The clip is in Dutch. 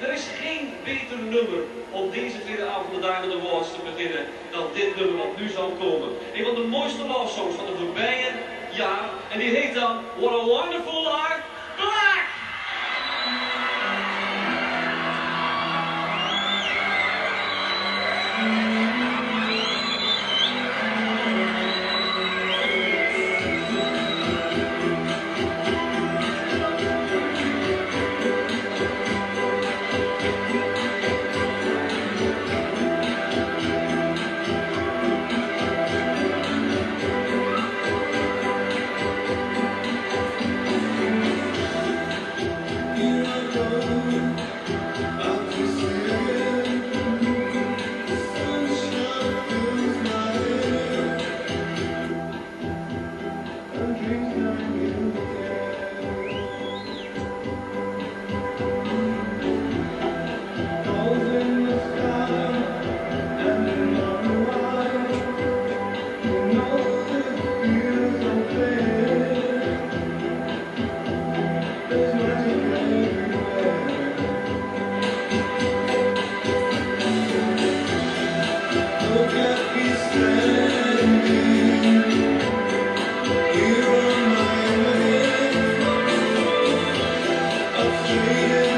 Er is geen beter nummer om deze tweede avond de Diamond Awards te beginnen dan dit nummer wat nu zal komen. Een van de mooiste love songs van de voorbije jaar. En die heet dan What a Wonderful Life Hallelujah.